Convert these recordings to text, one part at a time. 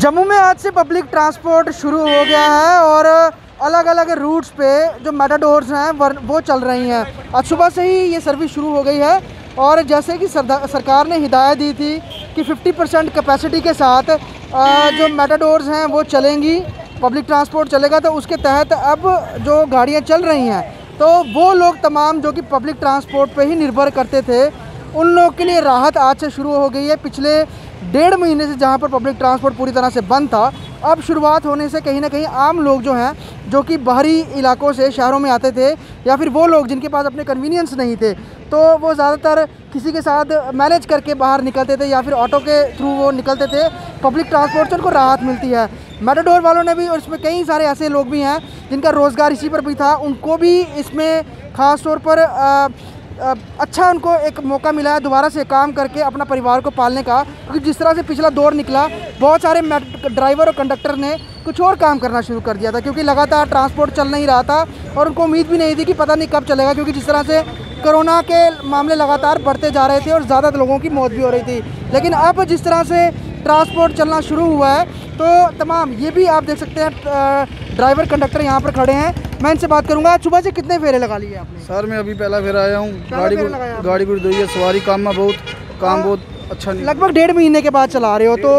जम्मू में आज से पब्लिक ट्रांसपोर्ट शुरू हो गया है और अलग अलग रूट्स पे जो मेटाडोर्स हैं वो चल रही हैं। आज सुबह से ही ये सर्विस शुरू हो गई है और जैसे कि सरकार ने हिदायत दी थी कि 50 परसेंट कैपेसिटी के साथ जो मेटाडोर्स हैं, वो चलेंगी पब्लिक ट्रांसपोर्ट चलेगा। तो उसके तहत अब जो गाड़ियाँ चल रही हैं तो वो लोग तमाम जो कि पब्लिक ट्रांसपोर्ट पर ही निर्भर करते थे, उन लोगों के लिए राहत आज से शुरू हो गई है। पिछले डेढ़ महीने से जहाँ पर पब्लिक ट्रांसपोर्ट पूरी तरह से बंद था, अब शुरुआत होने से कहीं ना कहीं आम लोग जो हैं, जो कि बाहरी इलाकों से शहरों में आते थे, या फिर वो लोग जिनके पास अपने कन्वीनियंस नहीं थे तो वो ज़्यादातर किसी के साथ मैनेज करके बाहर निकलते थे या फिर ऑटो के थ्रू वो निकलते थे। पब्लिक ट्रांसपोर्ट से उनको राहत मिलती है। मेटाडोर वालों ने भी और इसमें कई सारे ऐसे लोग भी हैं, जिनका रोज़गार इसी पर भी था। उनको भी इसमें ख़ास तौर पर अच्छा उनको एक मौका मिला है दोबारा से काम करके अपना परिवार को पालने का, क्योंकि जिस तरह से पिछला दौर निकला, बहुत सारे ड्राइवर और कंडक्टर ने कुछ और काम करना शुरू कर दिया था, क्योंकि लगातार ट्रांसपोर्ट चल नहीं रहा था और उनको उम्मीद भी नहीं थी कि पता नहीं कब चलेगा, क्योंकि जिस तरह से कोरोना के मामले लगातार बढ़ते जा रहे थे और ज़्यादा लोगों की मौत भी हो रही थी। लेकिन अब जिस तरह से ट्रांसपोर्ट चलना शुरू हुआ है तो तमाम ये भी आप देख सकते हैं ड्राइवर, कंडक्टर यहाँ पर खड़े हैं। मैं इनसे बात करूँगा। सुबह से कितने फेरे लगा लिए आपने? सर मैं अभी पहला फेरा आया हूँ। गाड़ी गाड़ी गुड़ी है सवारी काम में बहुत काम हाँ। बहुत अच्छा नहीं। लगभग डेढ़ महीने के बाद चला रहे हो तो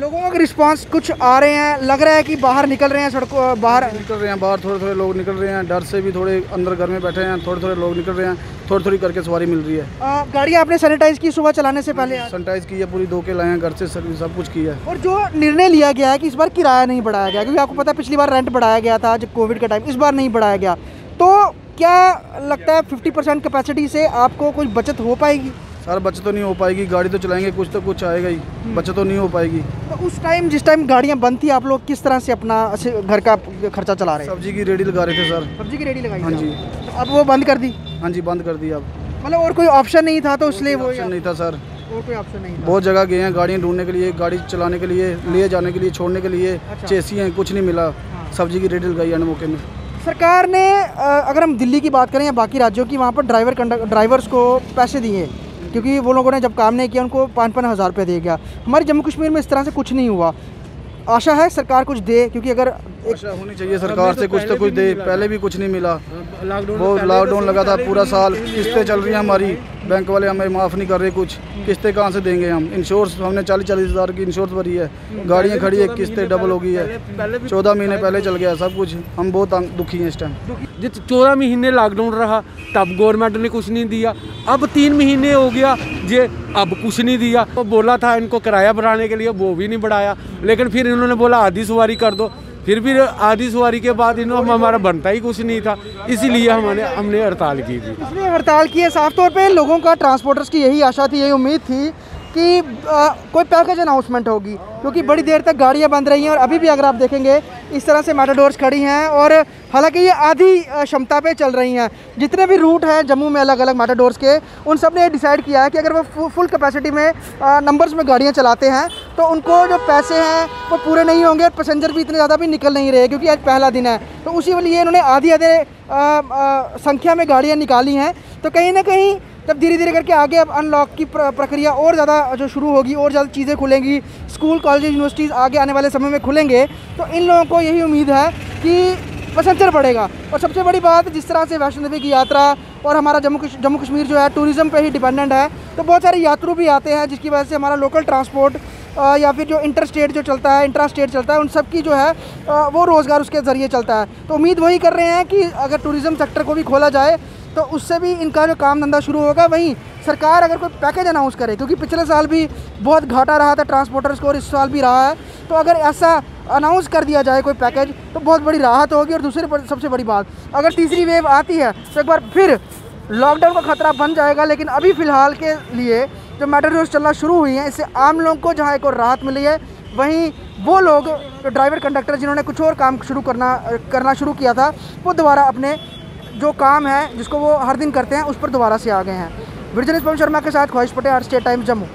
लोगों का रिस्पांस कुछ आ रहे हैं लग रहा है कि बाहर निकल रहे हैं सड़कों बाहर निकल रहे हैं बाहर थोड़े थोड़े लोग निकल रहे हैं डर से भी थोड़े अंदर घर में बैठे हैं थोड़े थोड़े लोग निकल रहे हैं। थोड़ी थोड़ी करके सवारी मिल रही है। गाड़ी आपने सैनिटाइज की सुबह चलाने से पहले? सैनिटाइज की है पूरी दो के लाए हैं घर से सर्विस सब कुछ किया है। और जो निर्णय लिया गया है कि इस बार किराया नहीं बढ़ाया गया क्योंकि आपको पता है पिछली बार रेंट बढ़ाया गया था जब कोविड का टाइम इस बार नहीं बढ़ाया गया। तो क्या लगता है फिफ्टी परसेंट कैपेसिटी से आपको कुछ बचत हो पाएगी? सर बचत तो नहीं हो पाएगी गाड़ी तो चलाएँगे कुछ तो कुछ आएगा ही। हम्म। बचत तो नहीं हो पाएगी। तो उस टाइम जिस टाइम गाड़ियाँ बंद थी आप लोग किस तरह से अपना घर का खर्चा चला रहे? हैं सब्ज़ी की रेडी लगा रहे थे सर। सब्ज़ी की रेडी लगाई हाँ जी। तो अब वो बंद कर दी? हाँ जी बंद कर दी अब। मतलब और कोई ऑप्शन नहीं था तो इसलिए वो नहीं था सर। और कोई ऑप्शन नहीं बहुत जगह गए हैं गाड़ियाँ ढूँढने के लिए गाड़ी चलाने के लिए हाँ। ले जाने के लिए छोड़ने के लिए अच्छा। चेसी हैं कुछ नहीं मिला। हाँ। सब्ज़ी की रेडी लगाई है मौके में। सरकार ने अगर हम दिल्ली की बात करें या बाकी राज्यों की वहाँ पर ड्राइवर ड्राइवर्स को पैसे दिए। क्योंकि वो लोगों ने जब काम नहीं किया उनको पाँच पाँच हज़ार रुपये दे गया। हमारे जम्मू कश्मीर में इस तरह से कुछ नहीं हुआ। आशा है सरकार कुछ दे क्योंकि अगर आशा होनी चाहिए सरकार से कुछ तो कुछ दे पहले भी कुछ नहीं मिला। बहुत लॉकडाउन लगा था पूरा साल किस्तें चल रही हैं हमारी। बैंक वाले हमें माफ़ नहीं कर रहे कुछ। किस्तें कहाँ से देंगे हम? इंश्योरेंस हमने चालीस चालीस हज़ार की इंश्योरेंस भरी है। गाड़ियाँ खड़ी है किस्तें डबल हो गई है। चौदह महीने पहले चल गया सब कुछ। हम बहुत दुखी हैं इस टाइम जिस चौदह महीने लॉकडाउन रहा तब गवर्नमेंट ने कुछ नहीं दिया। अब तीन महीने हो गया जे अब कुछ नहीं दिया। तो बोला था इनको किराया बढ़ाने के लिए वो भी नहीं बढ़ाया। लेकिन फिर इन्होंने बोला आधी सवारी कर दो। फिर भी आधी सवारी के बाद इन्होंने हमारा बनता ही कुछ नहीं था। इसीलिए हमने हमने हड़ताल की थी। इसलिए हड़ताल की है। साफ़ तौर पे लोगों का ट्रांसपोर्टर्स की यही आशा थी यही उम्मीद थी कि आ, कोई पैकेज अनाउंसमेंट होगी क्योंकि बड़ी देर तक गाड़ियाँ बंद रही हैं और अभी भी अगर आप देखेंगे इस तरह से मेटाडोर्स खड़ी हैं और हालाँकि ये आधी क्षमता पे चल रही हैं। जितने भी रूट हैं जम्मू में अलग अलग मेटाडोर्स के उन सबने ये डिसाइड किया है कि अगर वो फुल कैपेसिटी में नंबर्स में गाड़ियाँ चलाते हैं तो उनको जो पैसे हैं, वो पूरे नहीं होंगे और पैसेंजर भी इतने ज़्यादा भी निकल नहीं रहे, क्योंकि आज पहला दिन है। तो उसी लिए इन्होंने आधी आधे संख्या में गाड़ियाँ निकाली हैं। तो कहीं ना कहीं तब धीरे धीरे करके आगे अब अनलॉक की प्रक्रिया और ज़्यादा जो शुरू होगी, और ज़्यादा चीज़ें खुलेंगी, स्कूल, कॉलेज यूनिवर्सिटीज़ आगे आने वाले समय में खुलेंगे तो इन लोगों को यही उम्मीद है कि पैसेंजर बढ़ेगा। और सबसे बड़ी बात, जिस तरह से वैष्णो देवी की यात्रा और हमारा जम्मू जम्मू कश्मीर जो है टूरिज़्म पे ही डिपेंडेंट है। तो बहुत सारे यात्रु भी आते हैं, जिसकी वजह से हमारा लोकल ट्रांसपोर्ट या फिर जो इंटर स्टेट जो चलता है इंट्रा स्टेट चलता है, उन सब की जो है वो रोज़गार उसके ज़रिए चलता है। तो उम्मीद वही कर रहे हैं कि अगर टूरिज़्म सेक्टर को भी खोला जाए तो उससे भी इनका जो काम धंधा शुरू होगा। वहीं सरकार अगर कोई पैकेज अनाउंस करे, क्योंकि पिछले साल भी बहुत घाटा रहा था ट्रांसपोर्टर्स को और इस साल भी रहा है तो अगर ऐसा अनाउंस कर दिया जाए कोई पैकेज तो बहुत बड़ी राहत होगी। और दूसरी सबसे बड़ी बात, अगर तीसरी वेव आती है तो एक बार फिर लॉकडाउन का खतरा बन जाएगा, लेकिन अभी फ़िलहाल के लिए जो मेट्रो चलना शुरू हुई हैं। इससे आम लोगों को जहाँ एक और राहत मिली है, वहीं वो लोग, जो ड्राइवर कंडक्टर जिन्होंने कुछ और काम शुरू करना करना शुरू किया था, वो दोबारा अपने जो काम है, जिसको वो हर दिन करते हैं, उस पर दोबारा से आ गए हैं। ब्रिजन शर्मा के साथ ख्वाहिश पटेल स्टेट टाइम्स जम्मू।